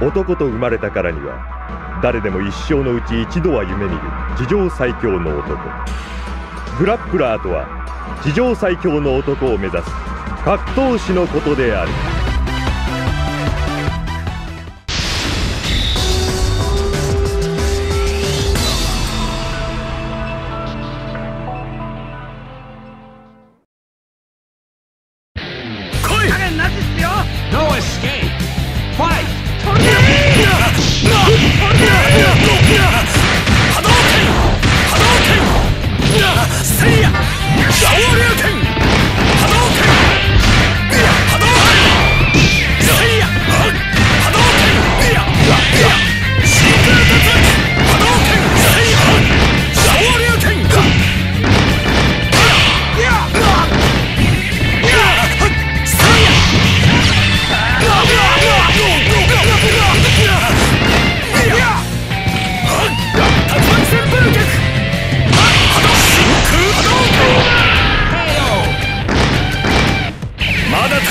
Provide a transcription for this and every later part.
男と生まれたからには誰でも一生のうち一度は夢見る地上最強の男。グラップラーとは地上最強の男を目指す格闘士のことである。波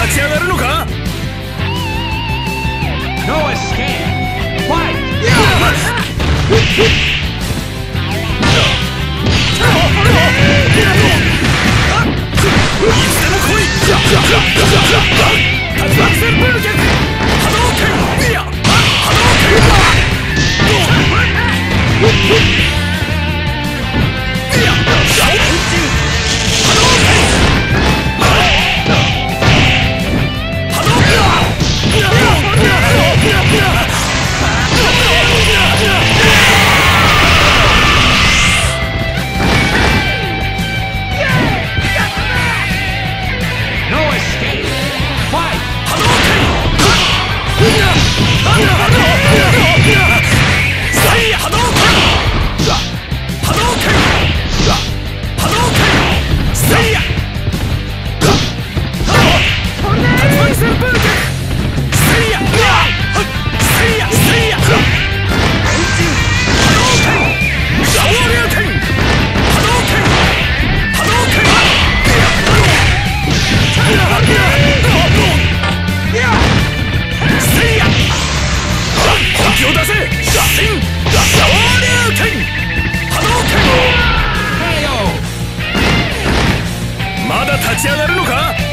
立ち上がるのか No escape! Fight! 立ち上がるのか？